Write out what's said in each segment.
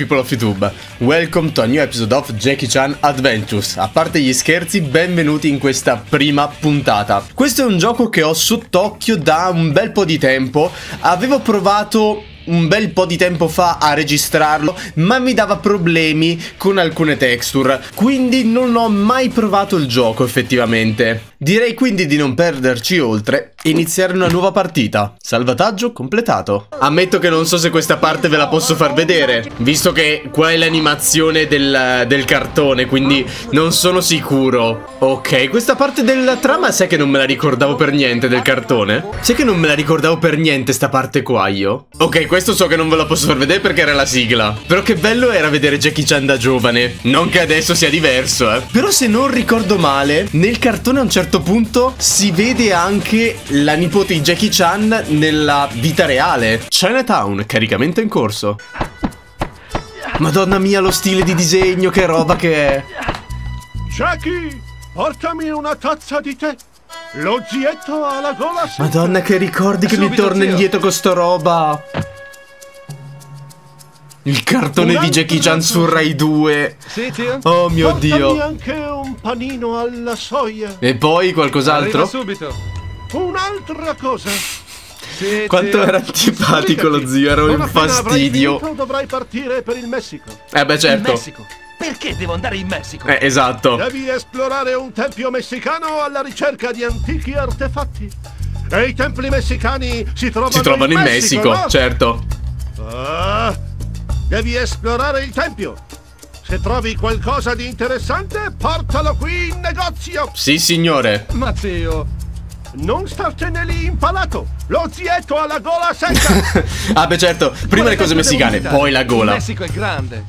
people of YouTube, welcome to a new episode of Jackie Chan Adventures. A parte gli scherzi, benvenuti in questa prima puntata. Questo è un gioco che ho sott'occhio da un bel po' di tempo. Avevo provato un bel po' di tempo fa a registrarlo, ma mi dava problemi con alcune texture, quindi non ho mai provato il gioco effettivamente. Direi quindi di non perderci oltre e iniziare una nuova partita. Salvataggio completato. Ammetto che non so se questa parte ve la posso far vedere, visto che qua è l'animazione del, del cartone, quindi non sono sicuro. Ok, questa parte della trama sai che non me la ricordavo per niente del cartone? Sai che non me la ricordavo per niente sta parte qua io? Ok, questo so che non ve la posso far vedere perché era la sigla. Però che bello era vedere Jackie Chan da giovane. Non che adesso sia diverso, eh. Però se non ricordo male, nel cartone a un certo punto si vede anche la nipote di Jackie Chan nella vita reale. Chinatown, caricamento in corso. Madonna mia, lo stile di disegno, che roba che è. Jackie, portami una tazza di tè. Lo zietto ha la gola. Madonna, che ricordi che mi Subito, torna zio. indietro con sta roba. Il cartone di Jackie Chan su Rai 2. Sì, zio? Oh mio Portami dio. anche un panino alla soia. E poi Arriva qualcos'altro? subito. Un'altra cosa. Sì, Quanto era antipatico lo zio, era un fastidio. vinto, dovrai partire per il Messico. Eh beh In certo. Messico. Perché devo andare in Messico? Eh, esatto. Devi esplorare un tempio messicano alla ricerca di antichi artefatti. E i templi messicani si trovano, Si trovano in Messico, no? certo. Ah, devi esplorare il tempio. Se trovi qualcosa di interessante, portalo qui in negozio. Sì, signore. Ma zio, Non startene lì impalato. Lo zietto ha la gola secca. ah, beh, certo. Prima le cose messicane, poi la Il gola. Messico è grande.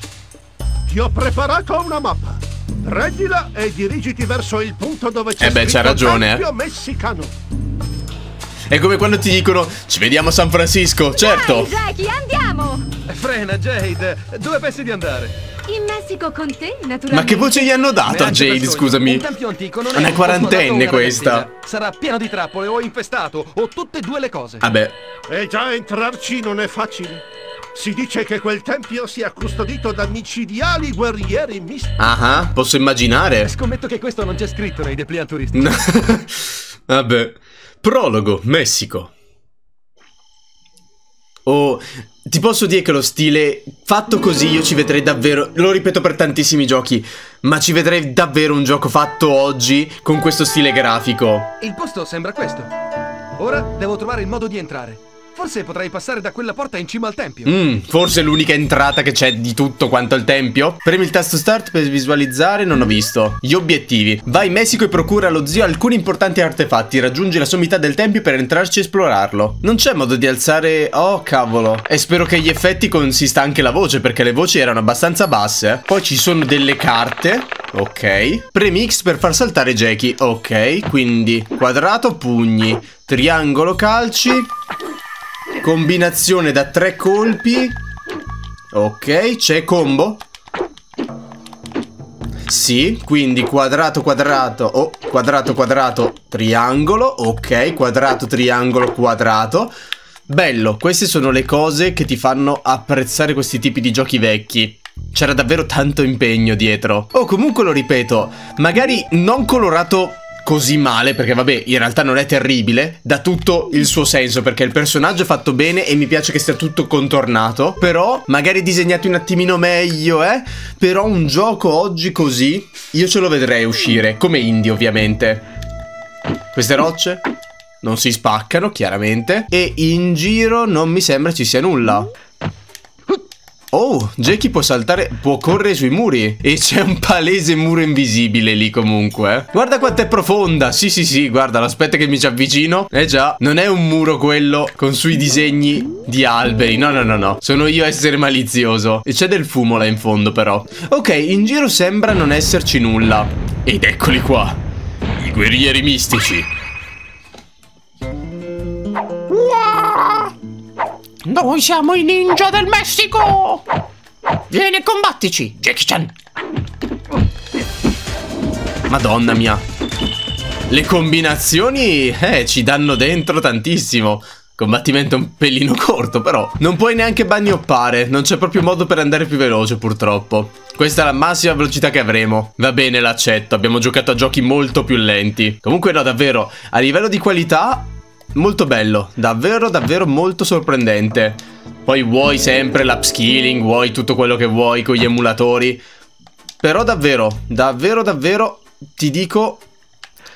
Ti ho preparato una mappa. Preggila e dirigiti verso il punto dove c'è Eh beh, c'ha ragione, eh. tempio messicano. È come quando ti dicono ci vediamo a San Francisco. Certo. Dai, Jackie, andiamo! Eh, Frena, Jade. Dove pensi di andare? In Messico con te, naturalmente. Ma che voce gli hanno dato a Neanche Jade, scusami? Un tempio antico non è Una quarantenne questa. Sarà pieno di trappole o infestato o tutte e due le cose. Vabbè. E già entrarci non è facile. Si dice che quel tempio sia custodito da micidiali guerrieri mistici. Ah, ah, posso immaginare. Scommetto che questo non c'è scritto nei dépliant turistici. Vabbè. Prologo, Messico. Oh, ti posso dire che lo stile fatto così io ci vedrei davvero, lo ripeto per tantissimi giochi, ma ci vedrei davvero un gioco fatto oggi con questo stile grafico. Il posto sembra questo. Ora devo trovare il modo di entrare. Forse potrei passare da quella porta in cima al tempio. Mm, forse è l'unica entrata che c'è di tutto quanto il tempio. Premi il tasto start per visualizzare, non ho visto. Gli obiettivi. Vai in Messico e procura allo zio alcuni importanti artefatti. Raggiungi la sommità del tempio per entrarci e esplorarlo. Non c'è modo di alzare... Oh, cavolo. E spero che gli effetti consista anche la voce, perché le voci erano abbastanza basse. Poi ci sono delle carte. Ok. Premi X per far saltare Jackie. Ok, quindi quadrato, pugni. Triangolo, calci. Combinazione da tre colpi. Ok, c'è combo. Sì, quindi quadrato, quadrato, oh, quadrato, quadrato, triangolo, ok, quadrato, triangolo, quadrato. Bello, queste sono le cose che ti fanno apprezzare questi tipi di giochi vecchi. C'era davvero tanto impegno dietro. Oh, comunque lo ripeto, magari non colorato così male, perché vabbè, in realtà non è terribile, dà tutto il suo senso, perché il personaggio è fatto bene e mi piace che sia tutto contornato, però magari disegnato un attimino meglio, eh? Però un gioco oggi così, io ce lo vedrei uscire, come indie ovviamente. Queste rocce non si spaccano, chiaramente, e in giro non mi sembra ci sia nulla. Oh, Jackie può saltare, può correre sui muri. E c'è un palese muro invisibile lì comunque eh. Guarda quanto è profonda. Sì sì sì, guarda, aspetta che mi ci avvicino. Eh già, non è un muro quello con sui disegni di alberi. No no no no, sono io a essere malizioso. E c'è del fumo là in fondo però. Ok, in giro sembra non esserci nulla. Ed eccoli qua. I guerrieri mistici Noi siamo i ninja del Messico! Vieni e combattici, Jackie Chan! Madonna mia Le combinazioni, eh, ci danno dentro tantissimo Combattimento un pelino corto, però. Non puoi neanche bagnoppare. Non c'è proprio modo per andare più veloce, purtroppo. Questa è la massima velocità che avremo. Va bene, l'accetto. Abbiamo giocato a giochi molto più lenti. Comunque, no, davvero. A livello di qualità, molto bello. Davvero, davvero molto sorprendente. Poi vuoi sempre l'upskilling, vuoi tutto quello che vuoi con gli emulatori. Però davvero, davvero, davvero, ti dico,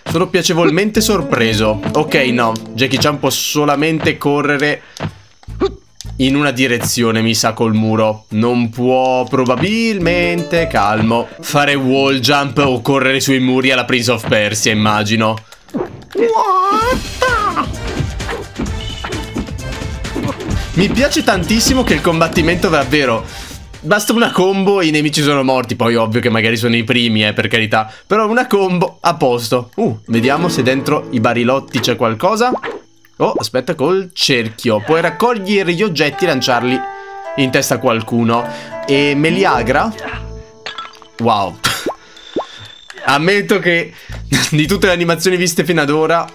sono piacevolmente sorpreso. Ok, no, Jackie Chan può solamente correre in una direzione, mi sa, col muro. Non può probabilmente, calmo, fare wall jump o correre sui muri alla Prince of Persia, immagino. Mi piace tantissimo che il combattimento davvero Basta una combo e i nemici sono morti. Poi ovvio che magari sono i primi, eh, per carità. Però una combo, a posto. Uh, vediamo se dentro i barilotti c'è qualcosa. Oh, aspetta, col cerchio. Puoi raccogliere gli oggetti e lanciarli in testa a qualcuno. E Meliagra? Wow. Ammetto che di tutte le animazioni viste fino ad ora,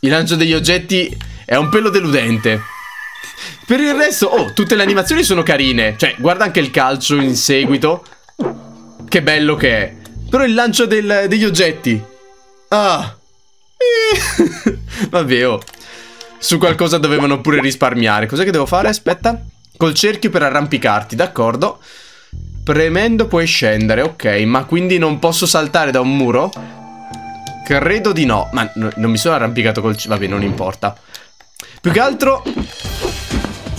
il lancio degli oggetti è un pelo deludente. Per il resto, oh, tutte le animazioni sono carine. Cioè, guarda anche il calcio in seguito. Che bello che è. Però il lancio del, degli oggetti. Ah. Vabbè, oh. Su qualcosa dovevano pure risparmiare. Cos'è che devo fare? Aspetta. Col cerchio per arrampicarti, d'accordo. Premendo puoi scendere, ok. Ma quindi non posso saltare da un muro? Credo di no. Ma non mi sono arrampicato col... Vabbè, non importa. Più che altro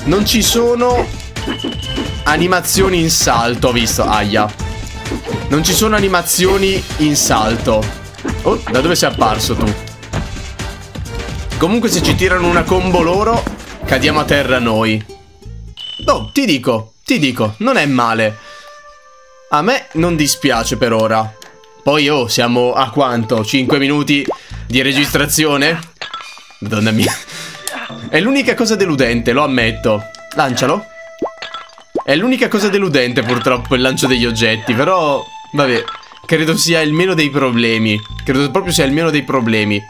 non ci sono animazioni in salto, ho visto. Aia. Non ci sono animazioni in salto. Oh, da dove sei apparso tu? Comunque se ci tirano una combo loro, cadiamo a terra noi. Oh, ti dico, ti dico, non è male. A me non dispiace per ora. Poi, oh, siamo a quanto? 5 minuti di registrazione? Madonna mia. È l'unica cosa deludente, lo ammetto. Lancialo. È l'unica cosa deludente purtroppo il lancio degli oggetti, però... Vabbè, credo sia il meno dei problemi. Credo proprio sia il meno dei problemi.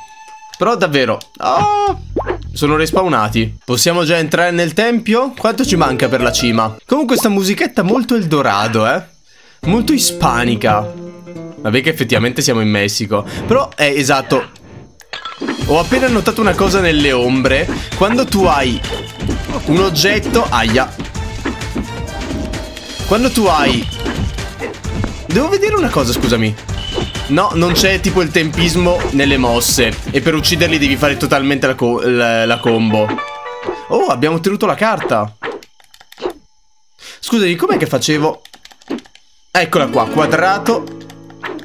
Però davvero... Oh, sono respawnati. Possiamo già entrare nel tempio? Quanto ci manca per la cima? Comunque sta musichetta molto Eldorado, eh? Molto ispanica. Vabbè che effettivamente siamo in Messico. Però, è eh, esatto, ho appena notato una cosa nelle ombre. Quando tu hai un oggetto... Aia. Quando tu hai... Devo vedere una cosa, scusami. No, non c'è tipo il tempismo nelle mosse. E per ucciderli devi fare totalmente la, co la, la combo. Oh, abbiamo ottenuto la carta. Scusami, com'è che facevo? Eccola qua, quadrato.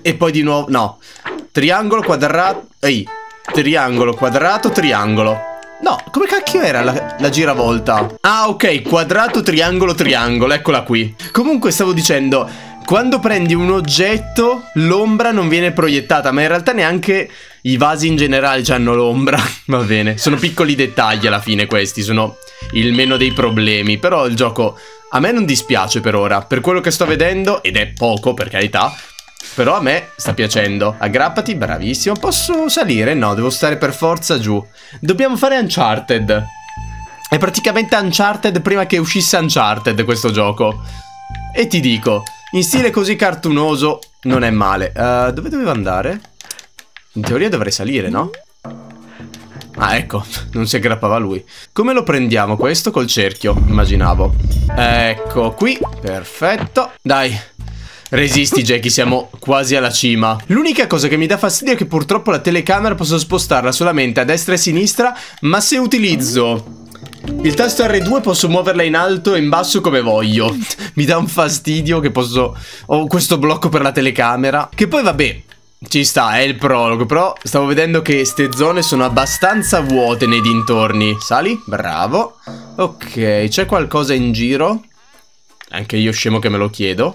E poi di nuovo... No. Triangolo, quadrato... Ehi. Triangolo, quadrato, triangolo. No, come cacchio era la, la, giravolta? Ah, ok, quadrato, triangolo, triangolo, eccola qui. Comunque stavo dicendo, quando prendi un oggetto, l'ombra non viene proiettata, ma in realtà neanche i vasi in generale hanno l'ombra. Va bene, sono piccoli dettagli alla fine questi, sono il meno dei problemi. Però il gioco a me non dispiace per ora, per quello che sto vedendo, ed è poco per carità, però a me sta piacendo. Aggrappati, bravissimo. Posso salire? No, devo stare per forza giù. Dobbiamo fare Uncharted. È praticamente Uncharted prima che uscisse Uncharted questo gioco. E ti dico, in stile così cartunoso non è male. Uh, dove dovevo andare? In teoria dovrei salire, no? Ah, ecco, non si aggrappava lui. Come lo prendiamo questo? Col cerchio, immaginavo. Ecco qui, perfetto. Dai, Resisti Jackie, siamo quasi alla cima. L'unica cosa che mi dà fastidio è che purtroppo la telecamera posso spostarla solamente a destra e a sinistra, ma se utilizzo il tasto R2 posso muoverla in alto e in basso come voglio. Mi dà un fastidio che posso... Ho questo blocco per la telecamera. Che poi vabbè, ci sta, è il prologo. Però stavo vedendo che ste zone sono abbastanza vuote nei dintorni. Sali? Bravo. Ok, c'è qualcosa in giro? Anche io scemo che me lo chiedo.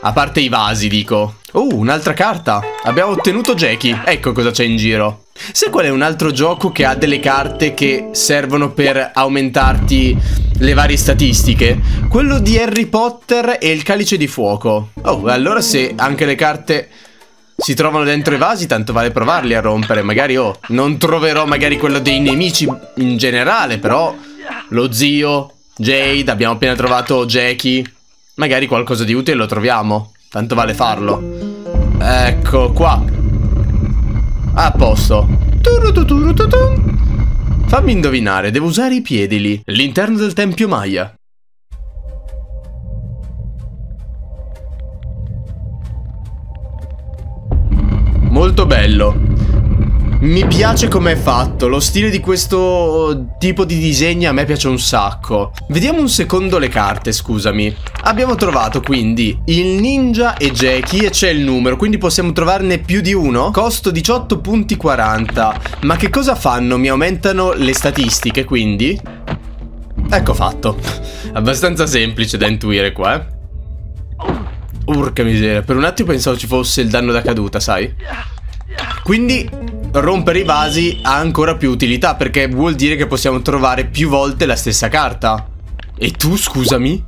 A parte i vasi, dico. Oh, un'altra carta. Abbiamo ottenuto Jackie. Ecco cosa c'è in giro. Sai qual è un altro gioco che ha delle carte che servono per aumentarti le varie statistiche? Quello di Harry Potter e il calice di fuoco. Oh, allora se anche le carte si trovano dentro i vasi, tanto vale provarli a rompere. Magari, oh, non troverò magari quello dei nemici in generale, però lo zio, Jade, abbiamo appena trovato Jackie. Magari qualcosa di utile lo troviamo. Tanto vale farlo. Ecco qua. A posto. Fammi indovinare, devo usare i piedi lì. L'interno del tempio Maya. Molto bello. Mi piace come è fatto, lo stile di questo tipo di disegno a me piace un sacco. Vediamo un secondo le carte, scusami. Abbiamo trovato quindi il ninja e Jackie e c'è il numero, quindi possiamo trovarne più di uno. Costo 18 punti 40. Ma che cosa fanno? Mi aumentano le statistiche, quindi? Ecco fatto. Abbastanza semplice da intuire qua, eh. Urca miseria, per un attimo pensavo ci fosse il danno da caduta, sai? Quindi rompere i vasi ha ancora più utilità perché vuol dire che possiamo trovare più volte la stessa carta. E tu, scusami?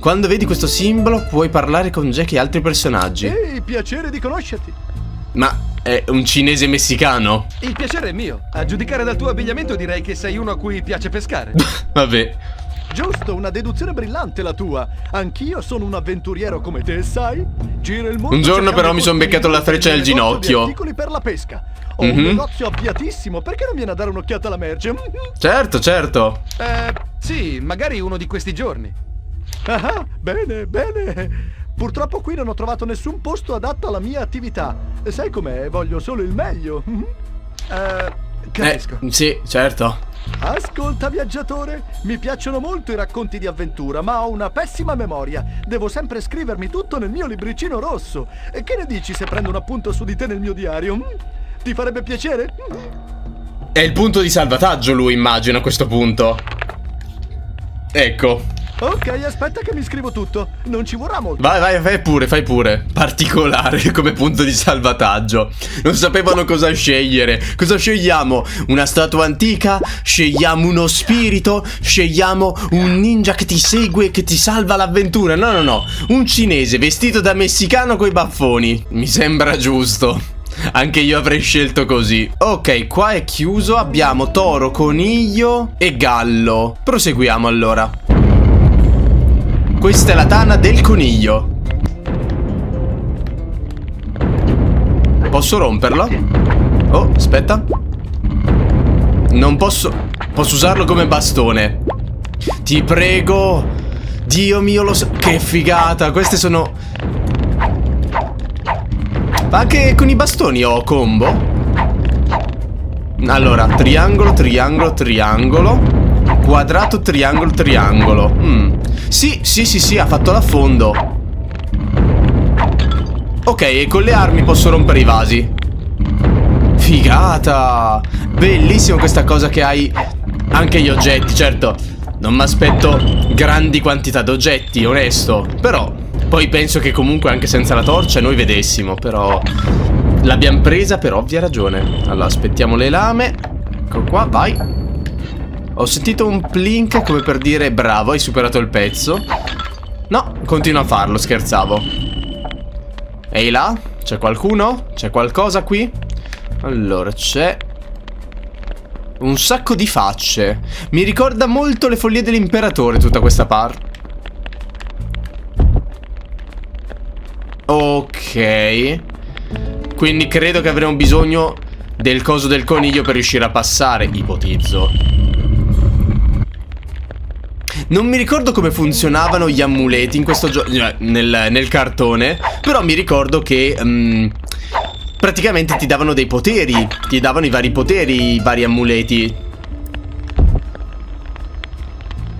Quando vedi questo simbolo puoi parlare con Jack e altri personaggi. Ehi, piacere di conoscerti. Ma è un cinese messicano? Il piacere è mio. A giudicare dal tuo abbigliamento direi che sei uno a cui piace pescare. Vabbè. Giusto, una deduzione brillante la tua. Anch'io sono un avventuriero come te, sai? Giro il mondo. Un giorno però mi sono beccato la freccia nel ginocchio. articoli per la pesca. Ho Mhm. un negozio avviatissimo, perché non viene a dare un'occhiata alla merce? Certo, certo. Eh, sì, magari uno di questi giorni. Ah, bene, bene. Purtroppo qui non ho trovato nessun posto adatto alla mia attività. Sai com'è? Voglio solo il meglio. Mhm. Eh, Eh, capisco. sì, certo. Ascolta, viaggiatore, mi piacciono molto i racconti di avventura, ma ho una pessima memoria. Devo sempre scrivermi tutto nel mio libricino rosso. E che ne dici se prendo un appunto su di te nel mio diario? Mm? Ti farebbe piacere? È il punto di salvataggio lui, immagino, a questo punto. Ecco. Ok, aspetta che mi scrivo tutto. Non ci vorrà molto. Vai, vai, fai pure, fai pure. Particolare come punto di salvataggio. Non sapevano cosa scegliere. Cosa scegliamo? Una statua antica? Scegliamo uno spirito? Scegliamo un ninja che ti segue e che ti salva l'avventura? No, no, no. Un cinese vestito da messicano coi baffoni. Mi sembra giusto. Anche io avrei scelto così. Ok, qua è chiuso. Abbiamo toro, coniglio e gallo. Proseguiamo allora. Questa è la tana del coniglio. Posso romperlo? Oh, aspetta. Non posso... Posso usarlo come bastone. Ti prego. Dio mio, lo so... Che figata. Queste sono... Ma anche con i bastoni ho combo? Allora, triangolo, triangolo, triangolo. Quadrato, triangolo, triangolo. Mm. Sì, sì, sì, sì, ha fatto l'affondo. Ok, e con le armi posso rompere i vasi. Figata! Bellissimo questa cosa che hai anche gli oggetti, certo. Non mi aspetto grandi quantità di oggetti, onesto. Però, poi penso che comunque anche senza la torcia noi vedessimo, però... L'abbiamo presa per ovvia ragione. Allora, aspettiamo le lame. Ecco qua, vai. Ho sentito un plink come per dire bravo, hai superato il pezzo. No, continua a farlo, scherzavo. Ehi là? C'è qualcuno? C'è qualcosa qui? Allora, c'è... Un sacco di facce. Mi ricorda molto le follie dell'imperatore tutta questa parte. Ok. Quindi credo che avremo bisogno del coso del coniglio per riuscire a passare, ipotizzo. Non mi ricordo come funzionavano gli amuleti in questo gioco, nel, nel cartone, però mi ricordo che mm, praticamente ti davano dei poteri, ti davano i vari poteri, i vari amuleti.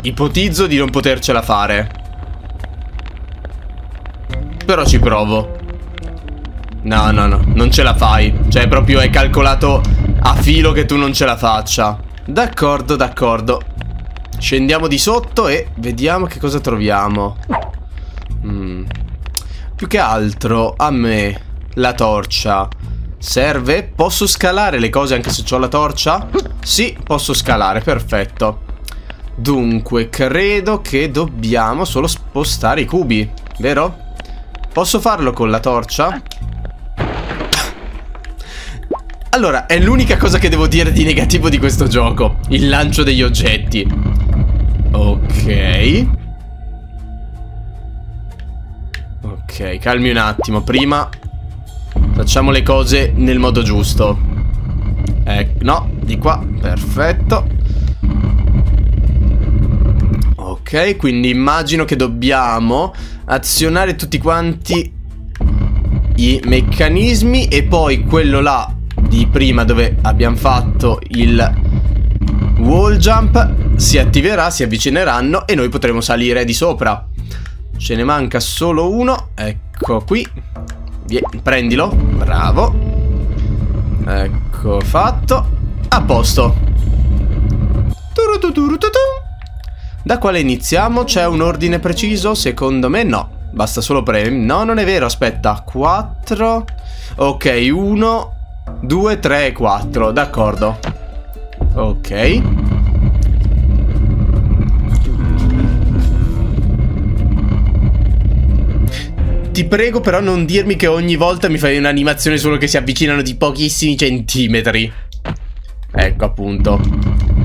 Ipotizzo di non potercela fare. Però ci provo. No, no, no, non ce la fai. Cioè, proprio è calcolato a filo che tu non ce la faccia. D'accordo, d'accordo. Scendiamo di sotto e vediamo che cosa troviamo. Mm. Più che altro, a me, la torcia serve? Posso scalare le cose anche se ho la torcia? Sì, posso scalare, perfetto. Dunque, credo che dobbiamo solo spostare i cubi, vero? Posso farlo con la torcia? Allora, è l'unica cosa che devo dire di negativo di questo gioco. Il lancio degli oggetti. Ok. Ok, calmi un attimo. Prima facciamo le cose nel modo giusto. Eh, no, di qua. Perfetto. Ok, quindi immagino che dobbiamo azionare tutti quanti i meccanismi e poi quello là di prima dove abbiamo fatto il wall jump si attiverà, si avvicineranno e noi potremo salire di sopra. Ce ne manca solo uno, ecco qui. Vieni, prendilo, bravo. Ecco fatto. A posto. Da quale iniziamo? C'è un ordine preciso? Secondo me no. Basta solo premi. No, non è vero, aspetta. 4. Ok, 1, 2, 3 e 4. D'accordo. Ok. Ti prego però non dirmi che ogni volta mi fai un'animazione solo che si avvicinano di pochissimi centimetri. Ecco appunto.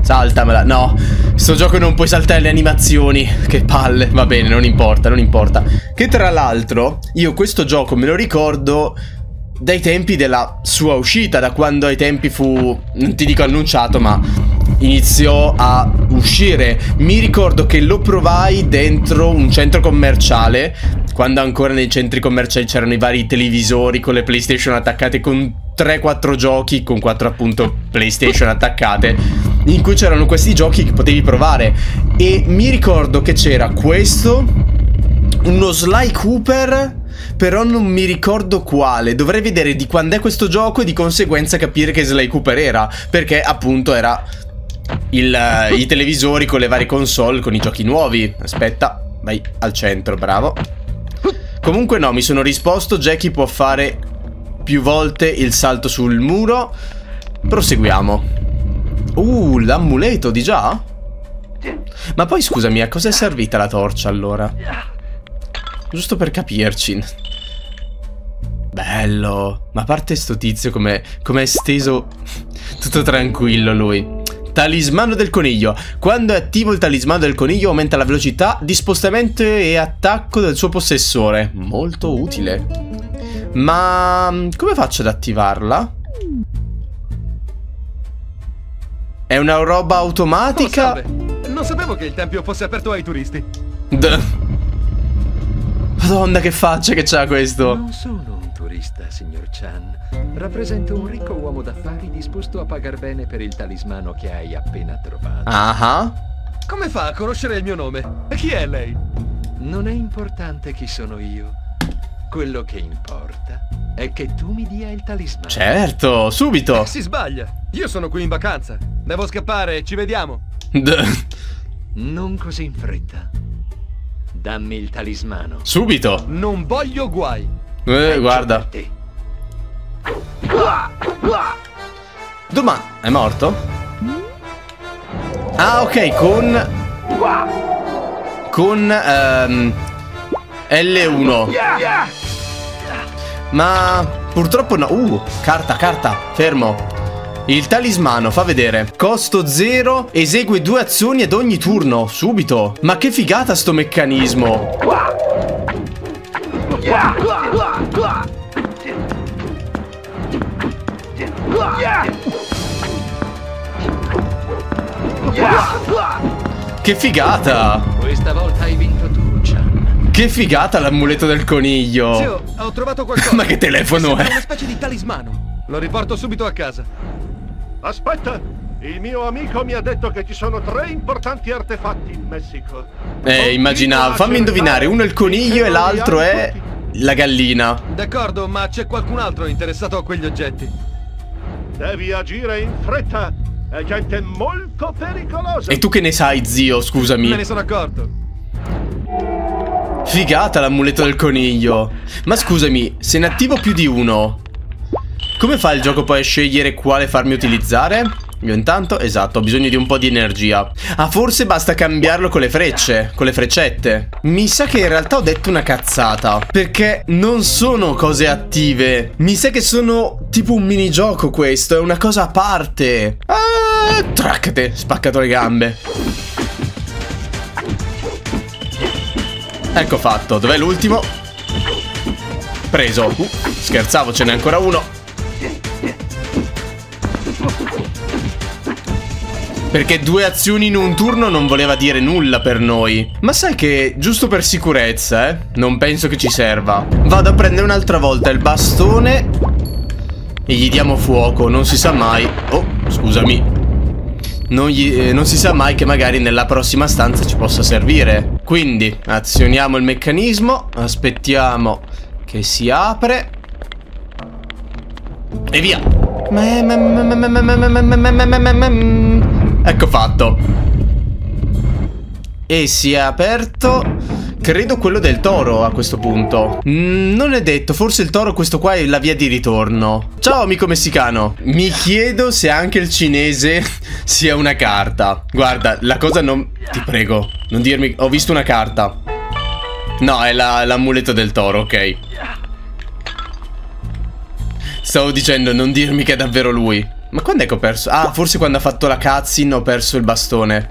Saltamela. No, sto gioco non puoi saltare le animazioni. Che palle. Va bene, non importa, non importa. Che tra l'altro, io questo gioco me lo ricordo dai tempi della sua uscita, da quando ai tempi fu, non ti dico annunciato, ma iniziò a uscire. Mi ricordo che lo provai dentro un centro commerciale, quando ancora nei centri commerciali c'erano i vari televisori con le PlayStation attaccate con 3-4 giochi, con 4 appunto PlayStation attaccate, in cui c'erano questi giochi che potevi provare. E mi ricordo che c'era questo, uno Sly Cooper però non mi ricordo quale. Dovrei vedere di quando è questo gioco e di conseguenza capire che Sly Cooper era. Perché appunto era il, uh, i televisori con le varie console, con i giochi nuovi. Aspetta, vai al centro, bravo. Comunque no, mi sono risposto. Jackie può fare più volte il salto sul muro. Proseguiamo. Uh, l'amuleto di già? Ma poi scusami, a cosa è servita la torcia allora? Giusto per capirci. Bello. Ma a parte sto tizio come è steso tutto tranquillo lui. Talismano del coniglio. Quando è attivo il talismano del coniglio aumenta la velocità di spostamento e attacco del suo possessore. Molto utile. Ma come faccio ad attivarla? È una roba automatica? Oh. Non sapevo che il tempio fosse aperto ai turisti. D Madonna che faccia che c'ha questo Non sono turista, signor Chan Rappresento un ricco uomo d'affari disposto a pagar bene per il talismano che hai appena trovato Ah uh -huh. Come fa a conoscere il mio nome? E chi è lei? Non è importante chi sono io Quello che importa è che tu mi dia il talismano Certo, subito eh, Si sbaglia Io sono qui in vacanza Devo scappare, ci vediamo Non così in fretta Dammi il talismano. Subito. Non voglio guai. Eh, guarda. Domani. È morto? Ah, ok, con... Con... Um, L1. Ma... Purtroppo no. Uh, carta, carta. Fermo. Il talismano, fa vedere. Costo 0, esegue due azioni ad ogni turno, subito. Ma che figata sto meccanismo. Che figata! Questa volta hai vinto tu, Chan. Che figata l'amuleto del coniglio! Zio, ho trovato qualcosa. Ma che telefono è? È una specie di talismano. Lo riporto subito a casa. Aspetta! Il mio amico mi ha detto che ci sono tre importanti artefatti in Messico. Eh, immaginavo. Fammi indovinare, uno è il coniglio e l'altro è la gallina. D'accordo, ma c'è qualcun altro interessato a quegli oggetti. Devi agire in fretta. È gente molto pericolosa. E tu che ne sai, zio, scusami? Me ne sono accorto. Figata l'amuleto del coniglio. Ma scusami, se ne attivo più di uno, come fa il gioco poi a scegliere quale farmi utilizzare? Io intanto, esatto, ho bisogno di un po' di energia. Ah, forse basta cambiarlo con le frecce, con le freccette. Mi sa che in realtà ho detto una cazzata. Perché non sono cose attive. Mi sa che sono tipo un minigioco questo, è una cosa a parte. Ah, traccate, spaccato le gambe. Ecco fatto, dov'è l'ultimo? Preso. Uh, scherzavo, ce n'è ancora uno. Perché due azioni in un turno non voleva dire nulla per noi. Ma sai che, giusto per sicurezza, eh, non penso che ci serva. Vado a prendere un'altra volta il bastone e gli diamo fuoco, non si sa mai. Oh, scusami. Non, gli, eh, non si sa mai che magari nella prossima stanza ci possa servire. Quindi, azioniamo il meccanismo, aspettiamo che si apre. E via. Ecco fatto. E si è aperto, credo quello del toro a questo punto. Mm, non è detto, forse il toro questo qua è la via di ritorno. Ciao amico messicano. Mi chiedo se anche il cinese sia una carta. Guarda, la cosa non... Ti prego, non dirmi... Ho visto una carta. No, è l'amuleto la, del toro, ok. Stavo dicendo, non dirmi che è davvero lui. Ma quando è che ho perso? Ah, forse quando ha fatto la cutscene ho perso il bastone.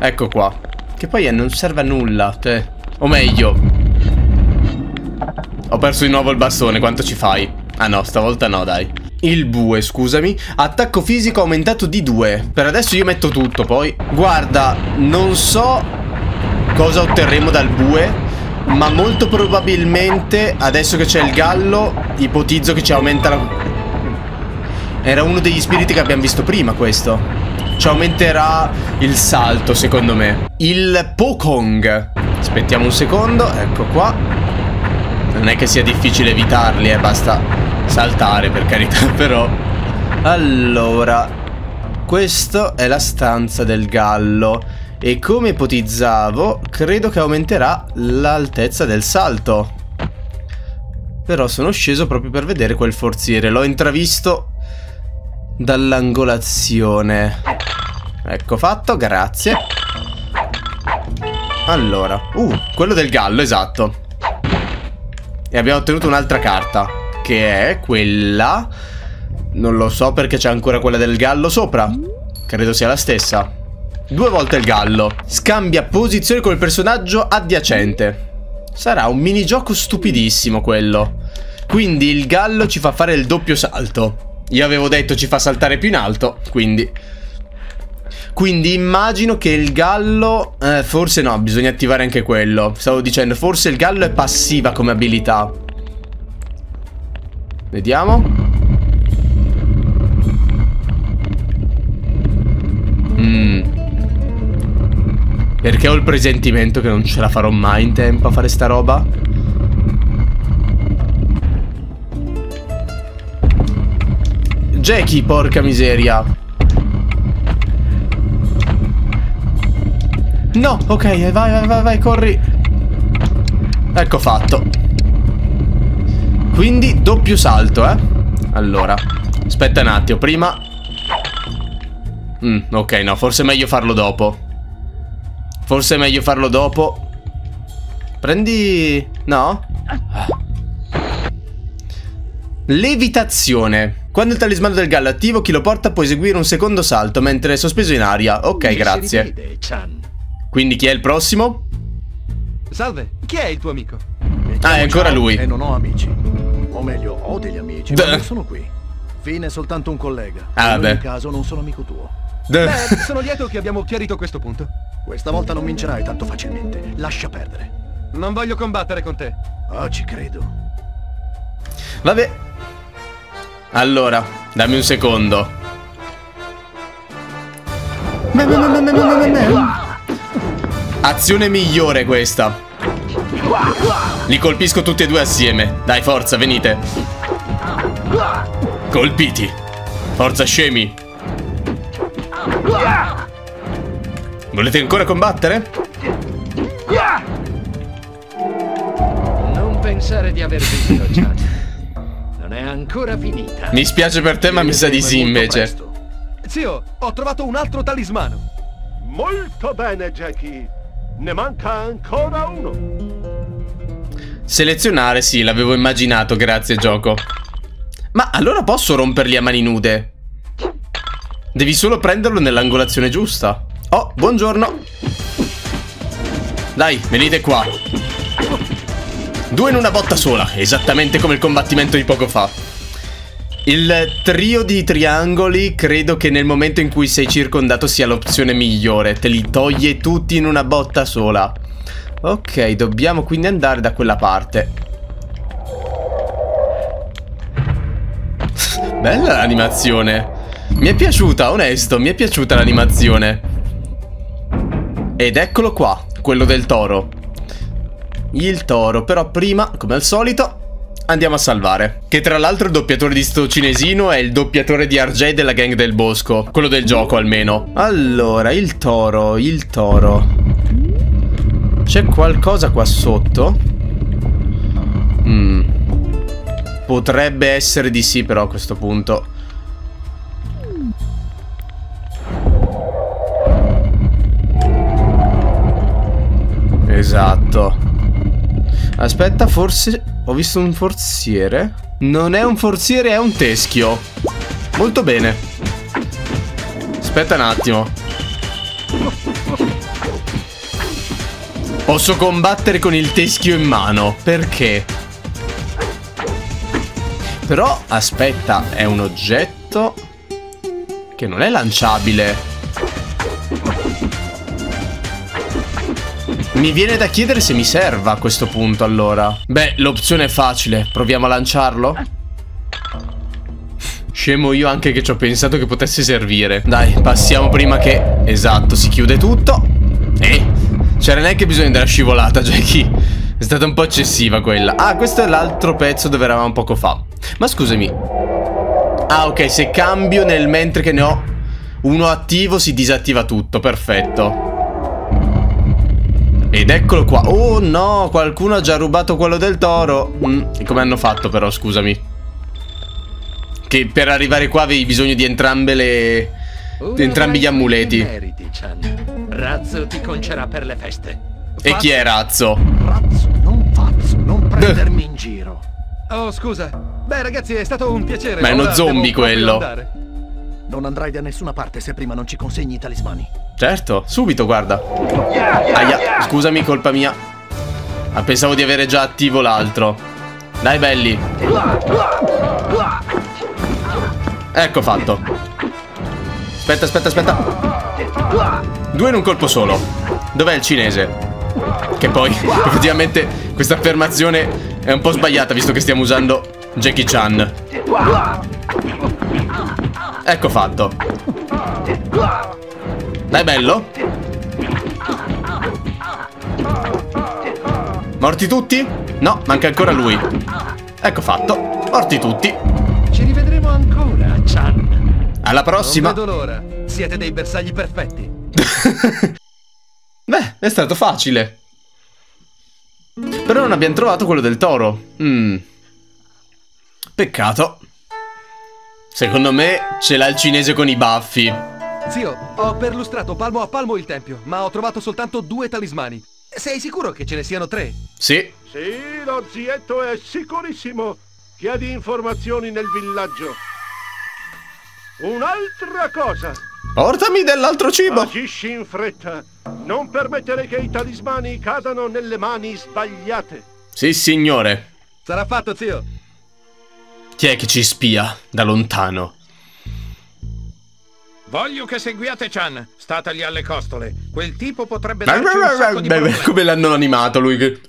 Ecco qua. Che poi non serve a nulla, te. O meglio. Ho perso di nuovo il bastone, quanto ci fai? Ah no, stavolta no, dai. Il bue, scusami. Attacco fisico aumentato di 2. Per adesso io metto tutto, poi. Guarda, non so cosa otterremo dal bue, ma molto probabilmente, adesso che c'è il gallo, ipotizzo che ci aumenta la era uno degli spiriti che abbiamo visto prima questo. Ci aumenterà il salto, secondo me. Il Pokong. Aspettiamo un secondo, ecco qua. Non è che sia difficile evitarli, eh, basta saltare per carità, però. Allora, questa è la stanza del gallo. E come ipotizzavo, credo che aumenterà l'altezza del salto. Però sono sceso proprio per vedere quel forziere. L'ho intravisto dall'angolazione. Ecco fatto, grazie. Allora, uh, quello del gallo, esatto. E abbiamo ottenuto un'altra carta, che è quella... Non lo so perché c'è ancora quella del gallo sopra. Credo sia la stessa. Due volte il gallo. Scambia posizione col personaggio adiacente. Sarà un minigioco stupidissimo quello. Quindi il gallo ci fa fare il doppio salto. Io avevo detto ci fa saltare più in alto, quindi... Quindi immagino che il gallo... Eh, forse no, bisogna attivare anche quello. Stavo dicendo, forse il gallo è passiva come abilità. Vediamo. Mm. Perché ho il presentimento che non ce la farò mai in tempo a fare sta roba? Jackie, porca miseria. No, ok, vai, vai, vai, vai, corri. Ecco fatto. Quindi doppio salto, eh. Allora, aspetta un attimo, prima... Mm, ok, no, forse è meglio farlo dopo. Forse è meglio farlo dopo. Prendi... No? Ah. Levitazione. Quando il talismano del gallo è attivo, chi lo porta può eseguire un secondo salto mentre è sospeso in aria. Ok, grazie. Quindi chi è il prossimo? Salve, chi è il tuo amico? Ah, è ancora lui. E non ho amici. O meglio, ho degli amici, ma non sono qui. Fine è soltanto un collega. Ah, in ogni caso non sono amico tuo. Beh, sono lieto che abbiamo chiarito questo punto. Questa volta non vincerai tanto facilmente. Lascia perdere. Non voglio combattere con te. Ah, ci credo. Vabbè, allora, dammi un secondo. Azione migliore questa. Li colpisco tutti e due assieme. Dai, forza, venite. Colpiti. Forza, scemi. Volete ancora combattere? Non pensare di aver vinto, Chad è ancora finita. Mi spiace per te, ma mi sa di sì invece. Zio, ho trovato un altro talismano. Molto bene, Jackie. Ne manca ancora uno. Selezionare, sì, l'avevo immaginato, grazie gioco. Ma allora posso romperli a mani nude? Devi solo prenderlo nell'angolazione giusta. Oh, buongiorno. Dai, venite qua. Due in una botta sola, esattamente come il combattimento di poco fa. Il trio di triangoli credo che nel momento in cui sei circondato sia l'opzione migliore. Te li toglie tutti in una botta sola. Ok, dobbiamo quindi andare da quella parte. Bella l'animazione. Mi è piaciuta, onesto, mi è piaciuta l'animazione. Ed eccolo qua, quello del toro. Il toro, però prima, come al solito, andiamo a salvare. Che tra l'altro il doppiatore di sto cinesino è il doppiatore di RJ della gang del bosco. Quello del gioco almeno. Allora, il toro, il toro. C'è qualcosa qua sotto? Mm. Potrebbe essere di sì però a questo punto. Esatto. Aspetta, forse ho visto un forziere. Non è un forziere, è un teschio. Molto bene. Aspetta un attimo. Posso combattere con il teschio in mano. Perché? Però, aspetta, è un oggetto che non è lanciabile. Mi viene da chiedere se mi serva a questo punto allora. Beh, l'opzione è facile. Proviamo a lanciarlo? Scemo io anche che ci ho pensato che potesse servire. Dai, passiamo prima che... Esatto, si chiude tutto. Eh, c'era neanche bisogno della scivolata, Jackie. È stata un po' eccessiva quella. Ah, questo è l'altro pezzo dove eravamo poco fa. Ma scusami. Ah, ok, se cambio nel mentre che ne ho uno attivo si disattiva tutto. Perfetto. Ed eccolo qua. Oh no, qualcuno ha già rubato quello del toro. Mm, e come hanno fatto però, scusami? Che per arrivare qua avevi bisogno di entrambe le... Di entrambi gli amuleti. Meriti, Chan. Razzo ti concerà per le feste. E chi è Razzo? Razzo, non pazzo, non prendermi in giro. Oh, scusa. Beh, ragazzi, è stato un piacere. Ma è uno zombie quello. andare. Non andrai da nessuna parte se prima non ci consegni i talismani. Certo, subito, guarda. Aia, scusami, colpa mia. Ma pensavo di avere già attivo l'altro. Dai, belli. Ecco fatto. Aspetta, aspetta, aspetta. Due in un colpo solo. Dov'è il cinese? Che poi, effettivamente, questa affermazione è un po' sbagliata visto che stiamo usando Jackie Chan. Ecco fatto. Dai, bello. Morti tutti? No, manca ancora lui. Ecco fatto. Morti tutti. Ci rivedremo ancora, Chan. Alla prossima. Non vedo l'ora. Siete dei bersagli perfetti. Beh, è stato facile. Però non abbiamo trovato quello del toro. Mm. Peccato. Secondo me ce l'ha il cinese con i baffi. Zio, ho perlustrato palmo a palmo il tempio, ma ho trovato soltanto due talismani. Sei sicuro che ce ne siano tre? Sì. Sì, lo zietto è sicurissimo. Chiedi informazioni nel villaggio. Un'altra cosa. Portami dell'altro cibo. Agisci in fretta. Non permettere che i talismani cadano nelle mani sbagliate. Sì, signore. Sarà fatto, zio. Chi è che ci spia da lontano? Voglio che seguiate Chan. Statagli alle costole. Quel tipo potrebbe darci un sacco di problemi. Come l'hanno animato lui che...